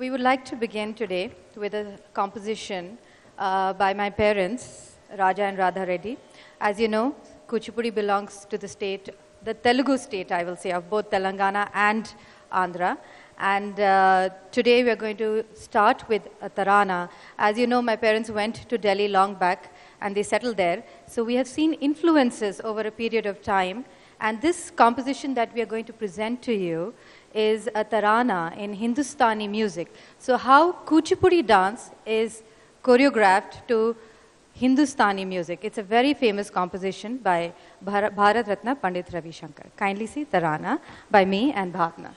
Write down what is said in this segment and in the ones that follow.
We would like to begin today with a composition uh, by my parents, Raja and Radha Reddy. As you know, Kuchipudi belongs to the state, the Telugu state, I will say, of both Telangana and Andhra. And uh, today we are going to start with a tarana. As you know, my parents went to Delhi long back and they settled there. So we have seen influences over a period of time. And this composition that we are going to present to you is a tarana in Hindustani music. So how Kuchipudi dance is choreographed to Hindustani music. It's a very famous composition by Bhar- Bharat Ratna Pandit Ravi Shankar. Kindly see Tarana by me and Bhavna.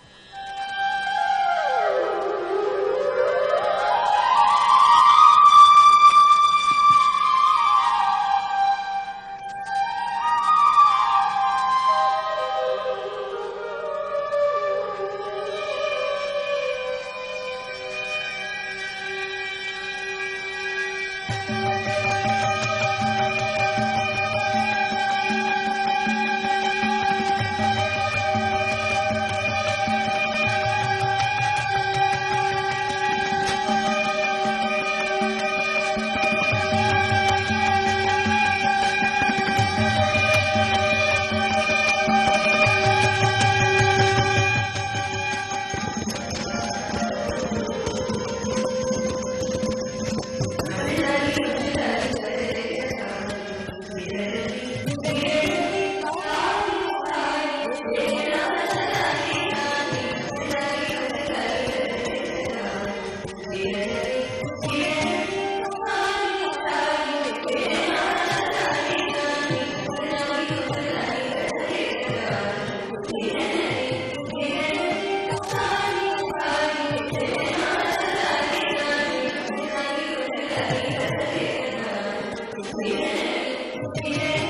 Yeah.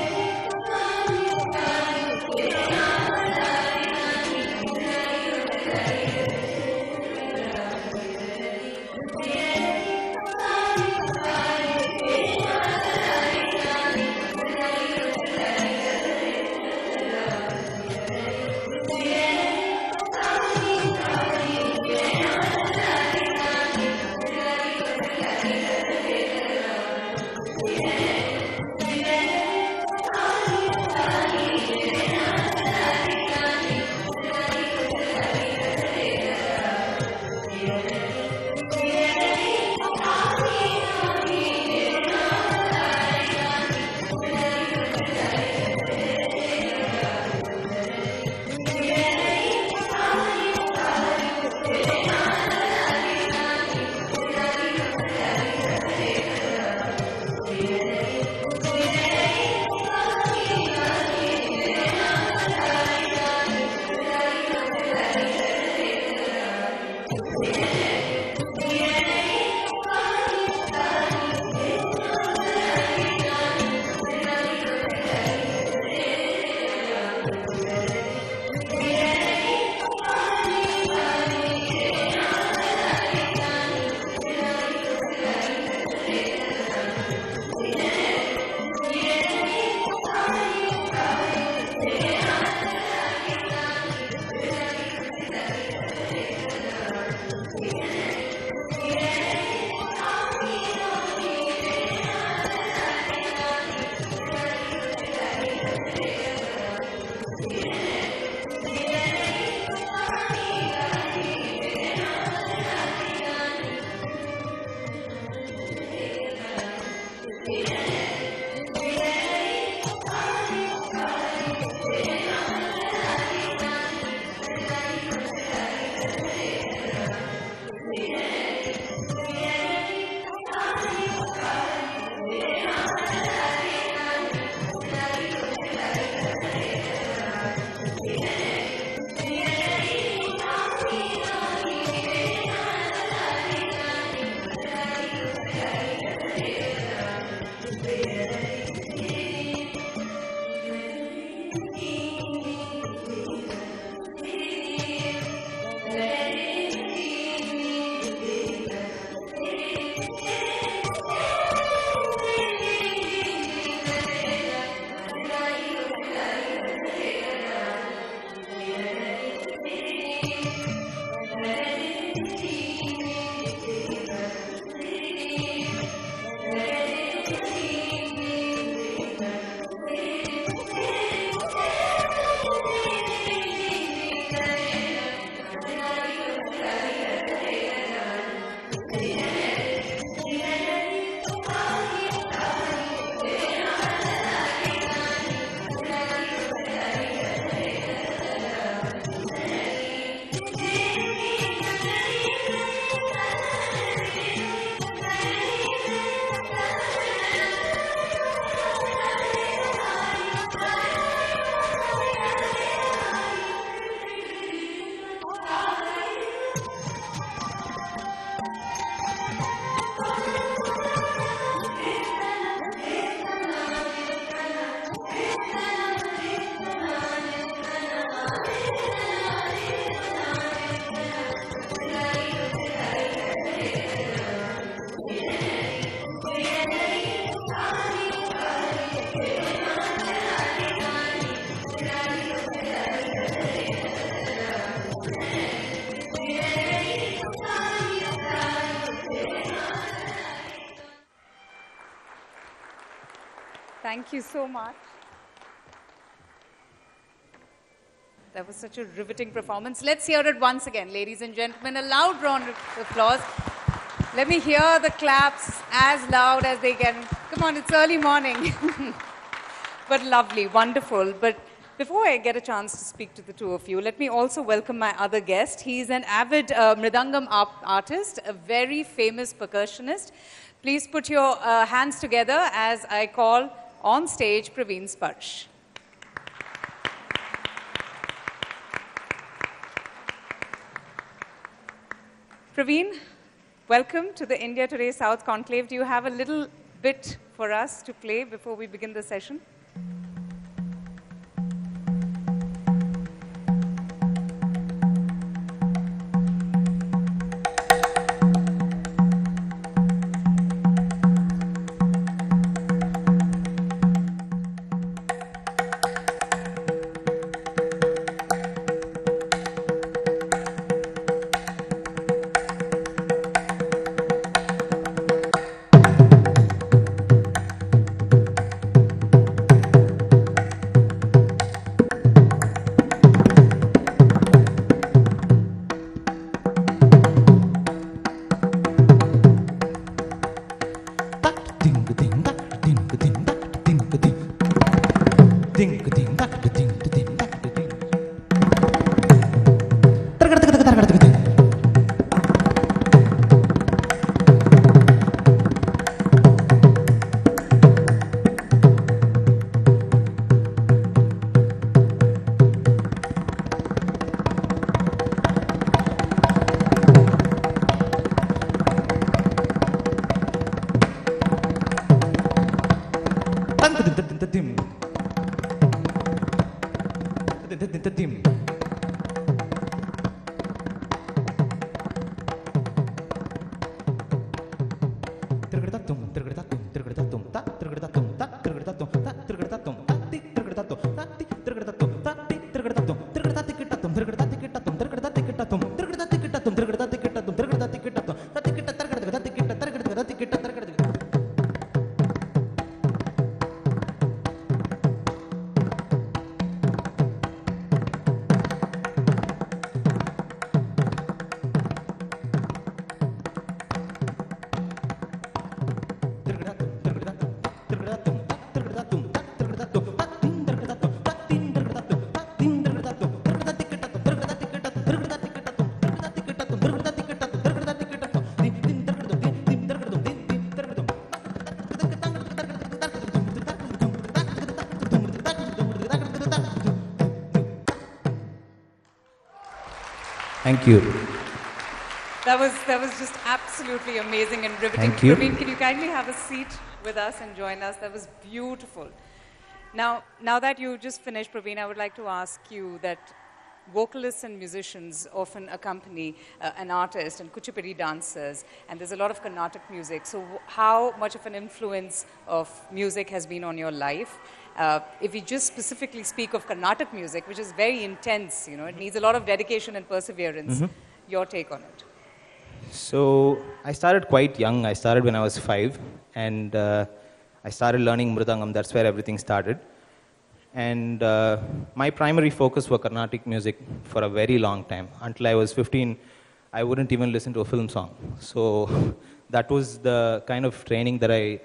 You so much. That was such a riveting performance. Let's hear it once again, ladies and gentlemen. A loud round of applause. Let me hear the claps as loud as they can. Come on, it's early morning. but lovely, wonderful. But before I get a chance to speak to the two of you, let me also welcome my other guest. He's an avid uh, Mridangam artist, a very famous percussionist. Please put your uh, hands together as I call on stage Praveen Sparsh. Praveen, welcome to the India Today South Conclave. Do you have a little bit for us to play before we begin the session? ding ding ding Thank you. That was, that was just absolutely amazing and riveting. Thank you. Praveen, can you kindly have a seat with us and join us? That was beautiful. Now, now that you just finished, Praveen, I would like to ask you that vocalists and musicians often accompany uh, an artist and kuchipudi dancers, and there's a lot of Carnatic music. So, how much of an influence of music has been on your life? Uh, if we just specifically speak of Carnatic music, which is very intense, you know, it needs a lot of dedication and perseverance. Mm-hmm. Your take on it? So I started quite young. I started when I was five, and uh, I started learning mridangam. That's where everything started. And uh, my primary focus was Carnatic music for a very long time. Until I was 15, I wouldn't even listen to a film song. So that was the kind of training that I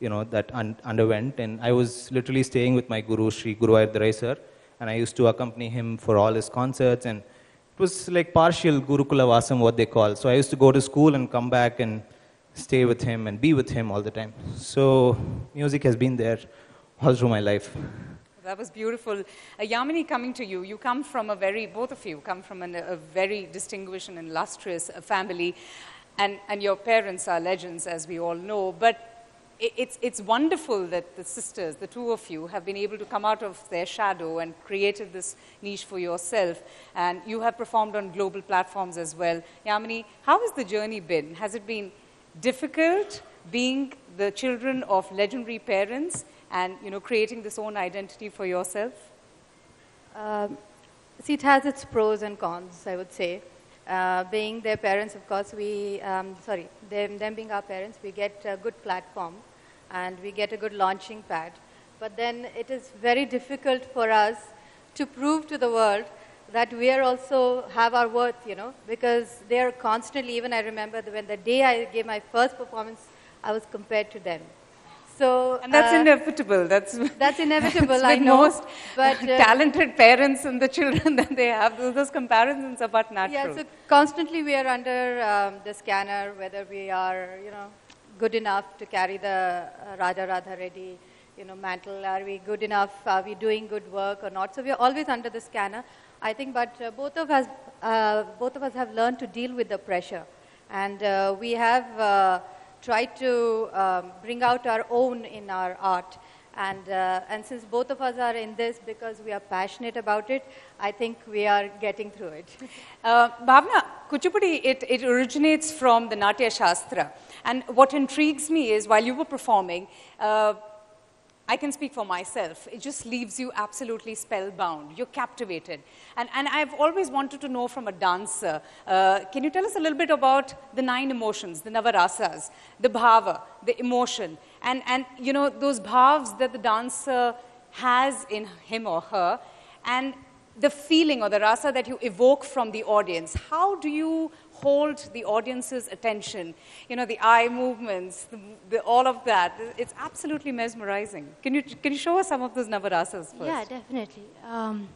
you know, that un- underwent. And I was literally staying with my guru, Sri Guru Ayadharai sir, and I used to accompany him for all his concerts. And it was like partial Gurukula Vasam, what they call. So I used to go to school and come back and stay with him and be with him all the time. So music has been there all through my life. That was beautiful. Uh, Yamini, coming to you, you come from a very, both of you come from an, a very distinguished and illustrious uh, family, and, and your parents are legends, as we all know. But it's, it's wonderful that the sisters, the two of you, have been able to come out of their shadow and created this niche for yourself. And you have performed on global platforms as well. Yamini, how has the journey been? Has it been difficult being the children of legendary parents and you know, creating this own identity for yourself? Um, see, it has its pros and cons, I would say. Uh, being their parents, of course, we, um, sorry, them, them being our parents, we get a good platform and we get a good launching pad. but then it is very difficult for us to prove to the world that we are also have our worth, you know, because they are constantly, even I remember when the day I gave my first performance, I was compared to them. So, And that's uh, inevitable. That's That's inevitable, It's I know, most but, uh, talented parents and the children that they have. Those, those comparisons are but natural. Yeah, so constantly we are under um, the scanner, whether we are, you know, good enough to carry the uh, Raja Radha Reddy, you know, mantle. Are we good enough? Are we doing good work or not? So we are always under the scanner. I think, but uh, both of us, uh, both of us have learned to deal with the pressure, and uh, we have uh, tried to um, bring out our own in our art. And, uh, and since both of us are in this because we are passionate about it, I think we are getting through it. Uh, Bhavna, Kuchipudi, it, it originates from the Natya Shastra. And what intrigues me is while you were performing, uh, I can speak for myself. It just leaves you absolutely spellbound. You're captivated. And, and I've always wanted to know from a dancer uh, can you tell us a little bit about the nine emotions, the navarasas, the bhava, the emotion, and, and you know, those bhavs that the dancer has in him or her, and the feeling or the rasa that you evoke from the audience. How do you hold the audience's attention? You know, the eye movements, the, the, all of that. It's absolutely mesmerizing. Can you, can you show us some of those navarasas first? Yeah, definitely. Um,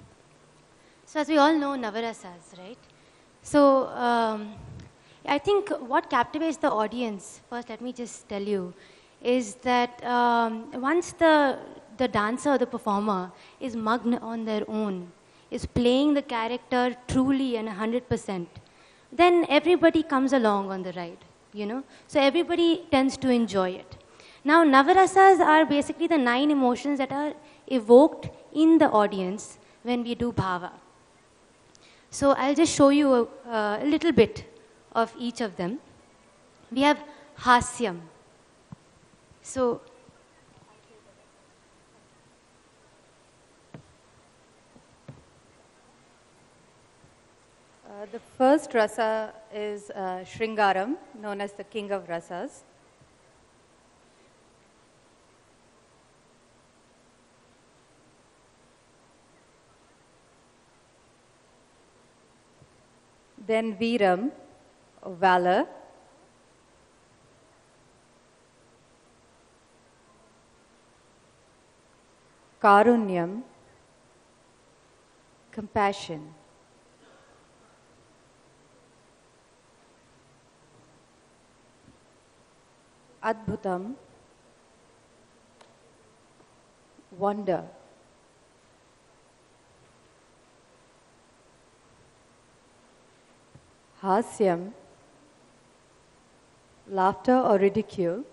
so as we all know, Navarasas, right? So um, I think what captivates the audience, first let me just tell you, is that um, once the, the dancer or the performer is mugged on their own, is playing the character truly and 100%, then everybody comes along on the ride, you know? So everybody tends to enjoy it. Now, Navarasas are basically the nine emotions that are evoked in the audience when we do bhava. So I'll just show you a, a little bit of each of them. We have hasyam. So Uh, the first rasa is uh, Shringaram, known as the king of rasas. Then Veeram, valor. Karunyam, compassion. Adbhutam, wonder. Hasyam, laughter or ridicule.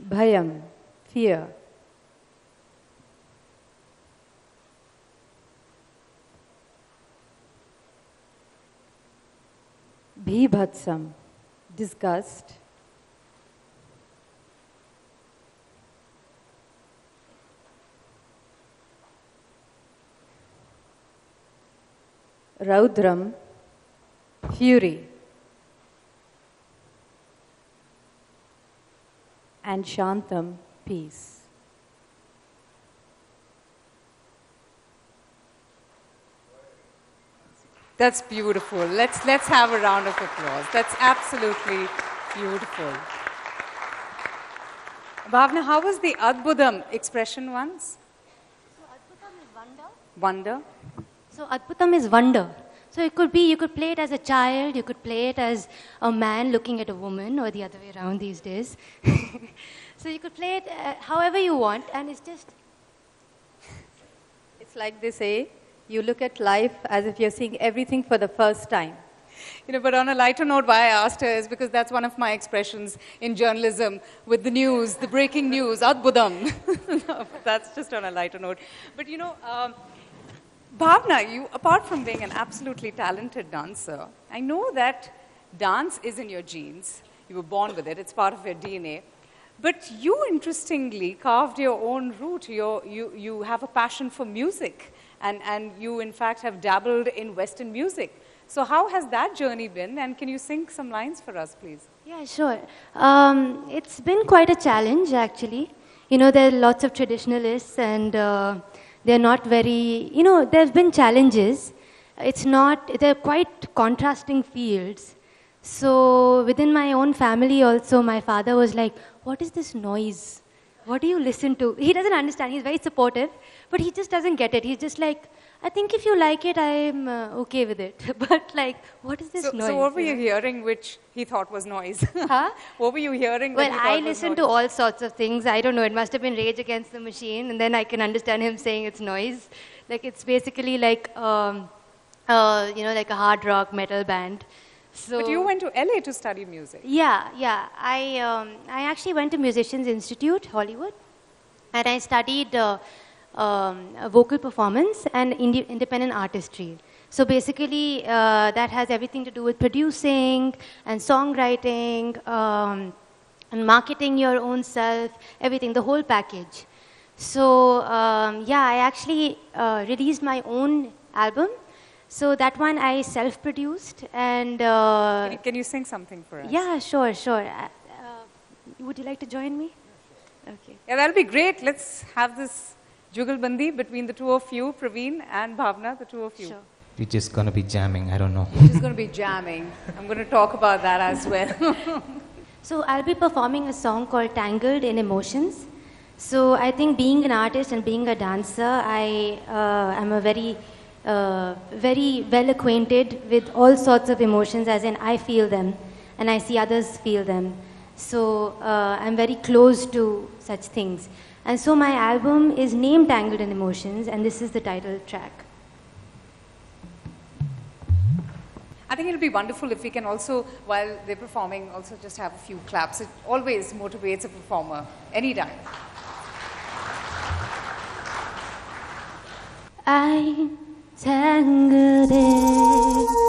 Bhayam, fear. Bhibhatsam, disgust. Raudram, fury. And Shantam, peace. That's beautiful. Let's, let's have a round of applause. That's absolutely beautiful. Bhavna, how was the Adbhutam expression once? So Adbhutam is wonder. Wonder? So Adbhutam is wonder. So it could be, you could play it as a child, you could play it as a man looking at a woman, or the other way around these days. so you could play it uh, however you want, and it's just, It's like they say, you look at life as if you're seeing everything for the first time. You know, but on a lighter note, why I asked her is because that's one of my expressions in journalism with the news, the breaking news, adbhutam. that's just on a lighter note. But you know, um, Bhavna, you, apart from being an absolutely talented dancer, I know that dance is in your genes. You were born with it, it's part of your DNA. But you, interestingly, carved your own route. You're, you, you have a passion for music, and, and you, in fact, have dabbled in Western music. So, how has that journey been? And can you sing some lines for us, please? Yeah, sure. Um, it's been quite a challenge, actually. You know, there are lots of traditionalists, and uh, they're not very, you know, there have been challenges. It's not, they're quite contrasting fields. So, within my own family, also, my father was like, What is this noise? What do you listen to? He doesn't understand. He's very supportive, but he just doesn't get it. He's just like, I think if you like it, I'm uh, okay with it. but, like, what is this So, noise? so what were you hearing which he thought was noise? Huh? what were you hearing? Well, I listen to all sorts of things. I don't know. It must have been Rage Against the Machine, and then I can understand him saying it's noise. Like it's basically like, um, uh, you know, like a hard rock metal band. So. But you went to LA to study music. Yeah, yeah. I um, I actually went to Musicians Institute, Hollywood, and I studied uh, um, vocal performance and indi- independent artistry. So basically, uh, that has everything to do with producing and songwriting um, and marketing your own self, everything, the whole package. So um, yeah, I actually uh, released my own album. So that one I self-produced and. Uh, Can you, can you sing something for us? yeah, sure, sure. Uh, uh, would you like to join me? Okay. Yeah, that'll be great. Let's have this jugalbandi between the two of you, Praveen and Bhavna, the two of you. Sure. We're just gonna be jamming. I don't know. It's going to be jamming. I'm going to talk about that as well. So I'll be performing a song called Tangled in Emotions. So I think being an artist and being a dancer, I uh, am a very, uh, very well acquainted with all sorts of emotions, as in I feel them and I see others feel them. So uh, I'm very close to such things. And so my album is named Tangled in Emotions, and this is the title track. I think it'll be wonderful if we can also, while they're performing, also just have a few claps. It always motivates a performer, anytime. I'm tangled in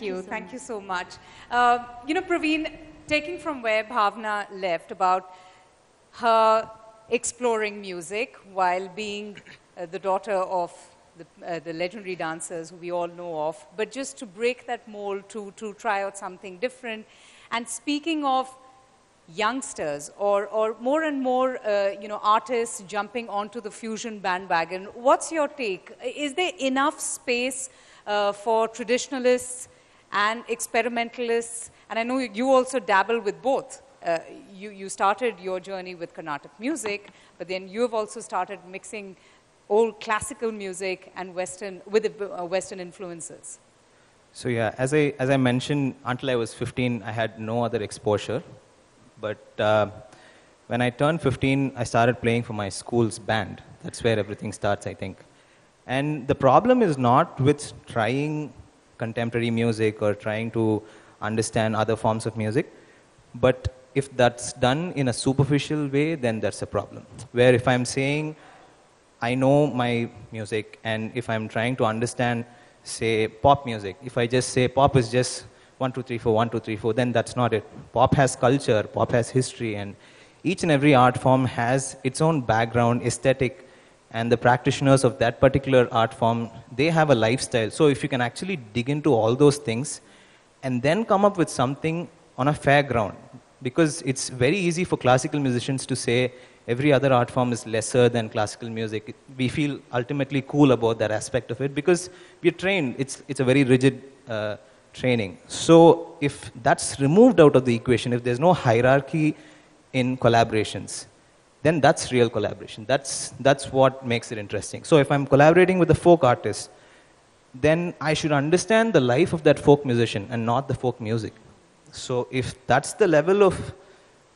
Thank, you. you so Thank you so much. Uh, you know, Praveen, taking from where Bhavna left about her exploring music while being uh, the daughter of the, uh, the legendary dancers who we all know of, but just to break that mold, to, to try out something different. And speaking of youngsters or, or more and more uh, you know, artists jumping onto the fusion bandwagon, what's your take? Is there enough space uh, for traditionalists and experimentalists? And I know you also dabble with both. Uh, you, you started your journey with Carnatic music, but then you have also started mixing old classical music and Western, with uh, Western influences. So yeah, as I, as I mentioned, until I was 15, I had no other exposure. But uh, when I turned 15, I started playing for my school's band. That's where everything starts, I think. And the problem is not with trying contemporary music or trying to understand other forms of music, but if that's done in a superficial way, then that's a problem. Where if I'm saying, I know my music, and if I'm trying to understand, say, pop music, if I just say pop is just one, two, three, four, one, two, three, four, then that's not it. Pop has culture, pop has history, and each and every art form has its own background, aesthetic, and the practitioners of that particular art form, they have a lifestyle. So if you can actually dig into all those things and then come up with something on a fair ground, because it's very easy for classical musicians to say every other art form is lesser than classical music. We feel ultimately cool about that aspect of it because we're trained. It's, it's a very rigid uh, training. So if that's removed out of the equation, if there's no hierarchy in collaborations, then that's real collaboration. That's, that's what makes it interesting. So if I'm collaborating with a folk artist, then I should understand the life of that folk musician and not the folk music. So if that's the level of,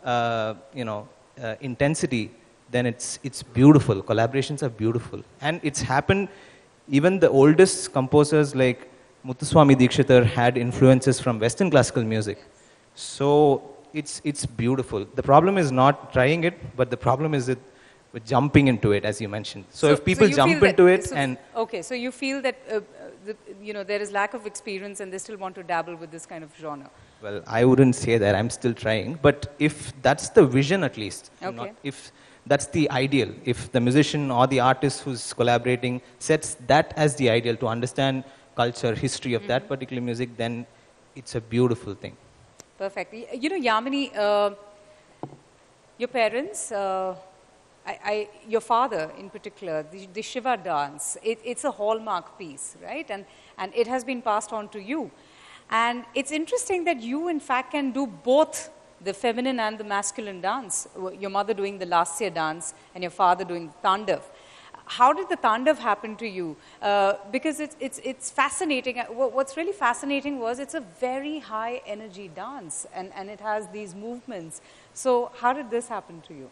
uh, you know, uh, intensity, then it's, it's beautiful. Collaborations are beautiful. And it's happened, even the oldest composers like Muthuswami Dikshitar had influences from Western classical music. So it's, it's beautiful. The problem is not trying it, but the problem is it, with jumping into it, as you mentioned. So, if people you jump feel that- into it so- and okay, so you feel that uh, uh, the, you know there is lack of experience and they still want to dabble with this kind of genre. Well, I wouldn't say that. I'm still trying. But if that's the vision, at least, Okay. not- if that's the ideal, if the musician or the artist who's collaborating sets that as the ideal to understand culture, history of Mm-hmm. that particular music, then it's a beautiful thing. Perfect. You know, Yamini, uh, your parents, uh, I, I, your father in particular, the, the Shiva dance, it, it's a hallmark piece, right? And, and it has been passed on to you. And it's interesting that you, in fact, can do both the feminine and the masculine dance. Your mother doing the Lasya dance and your father doing the Tandav. How did the Tandav happen to you? Uh, because it's, it's, it's fascinating. Uh, What's really fascinating was it's a very high energy dance and, and it has these movements. So, how did this happen to you?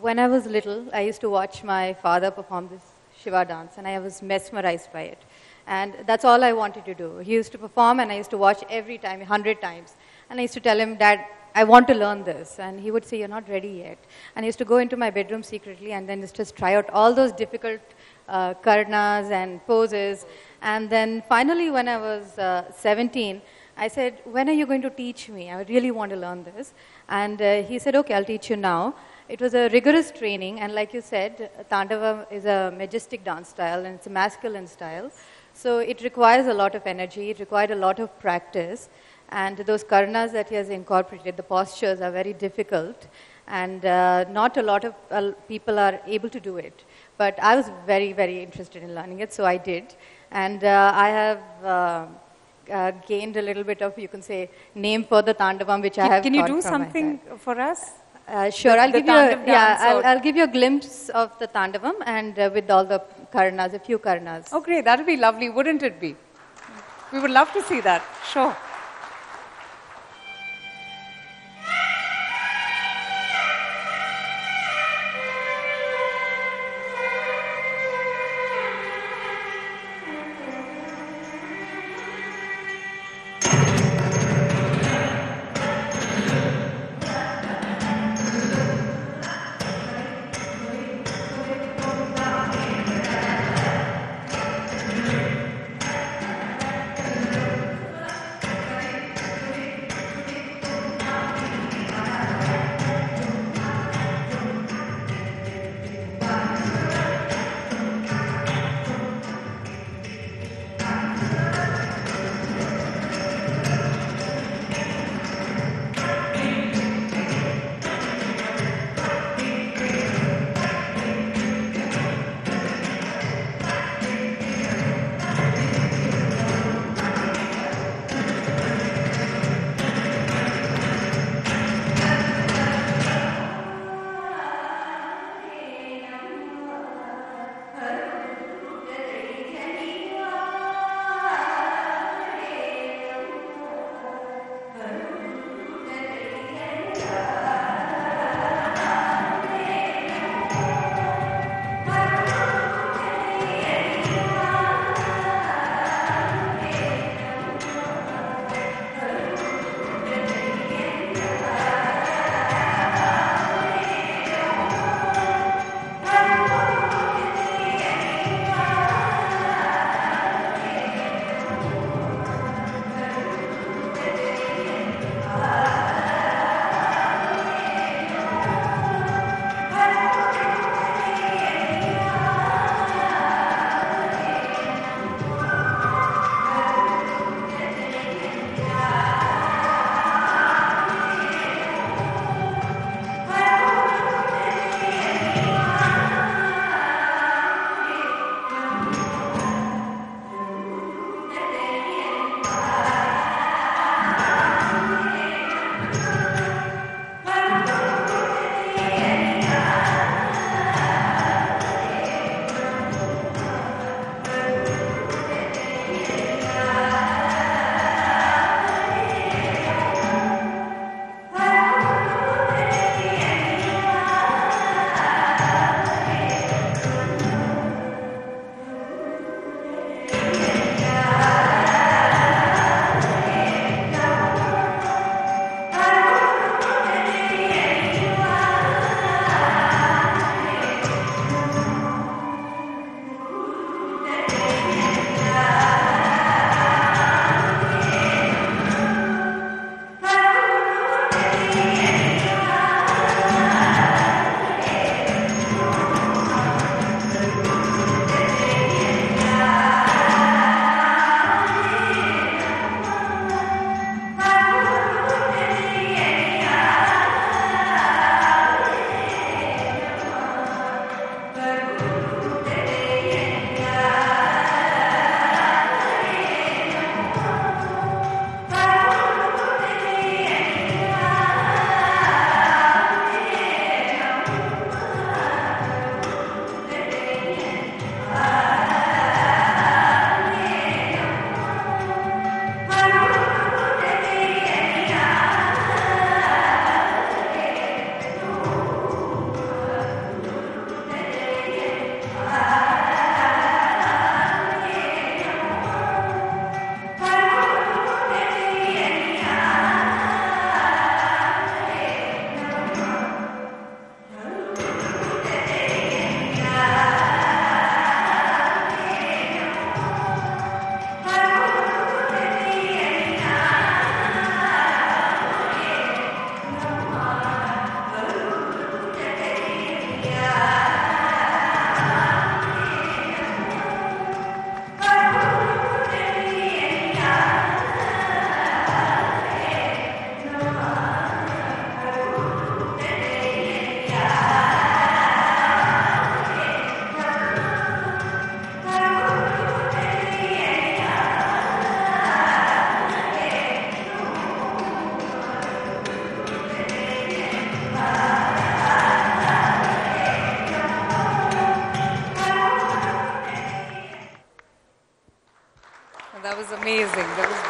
When I was little, I used to watch my father perform this Shiva dance, and I was mesmerized by it. And that's all I wanted to do. He used to perform, and I used to watch every time, 100 times. And I used to tell him, Dad, I want to learn this. And he would say, You're not ready yet. And I used to go into my bedroom secretly and then just try out all those difficult uh, karanas and poses. And then finally, when I was uh, 17, I said, When are you going to teach me? I really want to learn this. And uh, he said, Okay, I'll teach you now. It was a rigorous training, and like you said, Tandava is a majestic dance style and it's a masculine style. So it requires a lot of energy, it required a lot of practice. And those karanas that he has incorporated, the postures are very difficult, and uh, not a lot of uh, people are able to do it. But I was very, very interested in learning it, so I did. And uh, I have uh, uh, gained a little bit of, you can say, name for the Tandavam, which I have can you do something for us? Uh, sure, The- I'll give you a, yeah, I'll, I'll give you a glimpse of the Tandavam and uh, with all the karanas, a few karanas. Oh, great. That would be lovely, wouldn't it be? We would love to see that. Sure.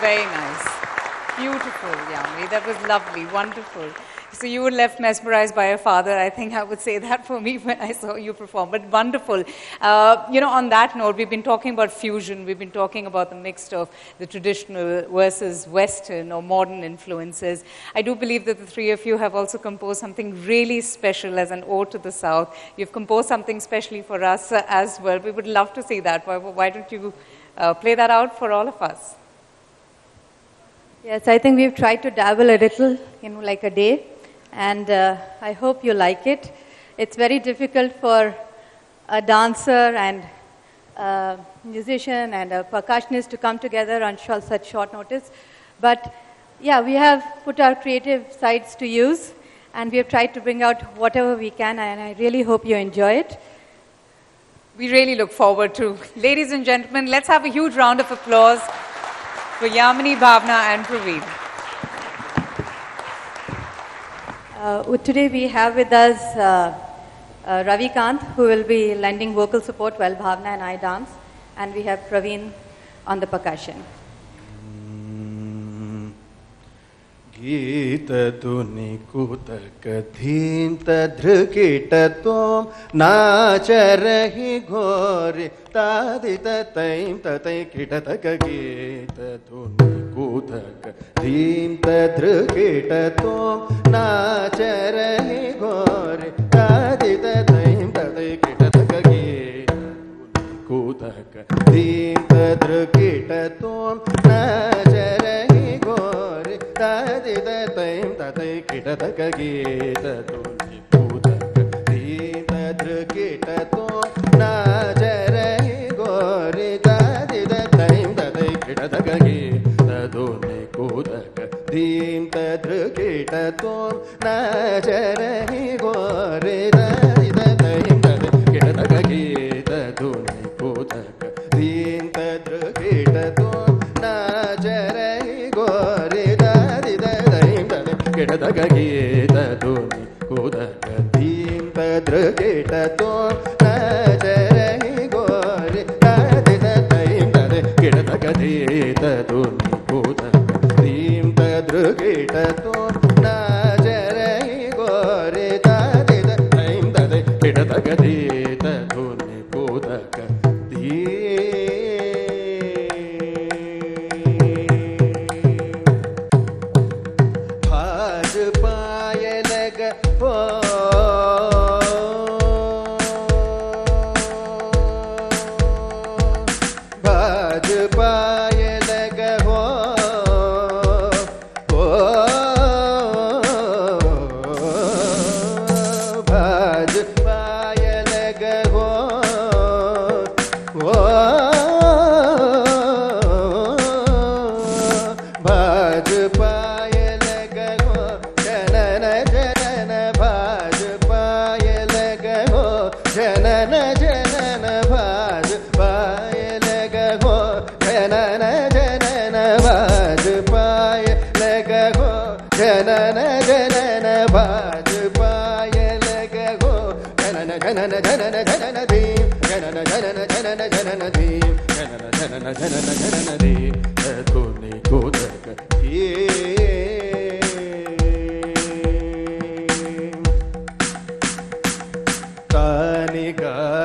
Very nice. Beautiful, Yamini. That was lovely, wonderful. So you were left mesmerized by your father. I think I would say that for me when I saw you perform. But wonderful. Uh, you know, on that note, we've been talking about fusion. We've been talking about the mix of the traditional versus Western or modern influences. I do believe that the three of you have also composed something really special as an ode to the South. You've composed something specially for us as well. We would love to see that. Why, why don't you uh, play that out for all of us? Yes, I think we've tried to dabble a little in like a day, and uh, I hope you like it. It's very difficult for a dancer and a musician and a percussionist to come together on sh- such short notice. But yeah, we have put our creative sides to use, and we have tried to bring out whatever we can, and I really hope you enjoy it. We really look forward to. Ladies and gentlemen, let's have a huge round of applause for Yamini, Bhavana, and Praveen. Uh, today we have with us uh, uh, Ravi Kant, who will be lending vocal support while Bhavana and I dance, and we have Praveen on the percussion. गीततुनिकुतकधीन्तधृकिटत्वं नाचरहि तादित तैं ततै किटतकगीततुनिकुतकधीन्तधृकिटत्वं नाचरहि तादित तैं ततै तुम ಕಿಟ ತಕ ಗೀತ ತುಲಿ ಪೂತಕ ದೀತ ದೃಕಿಟ ತೋ ನಾಚರ ಗೋರಿ ದಾದಿದ ತೈಂದ ತೈ ಕಿಟ ತಕ ಗೀತ ತುಲಿ ಕೂತಕ ದೀಂತ ದೃಕಿಟ ತೋ ನಾಚರ